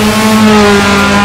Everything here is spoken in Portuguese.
Música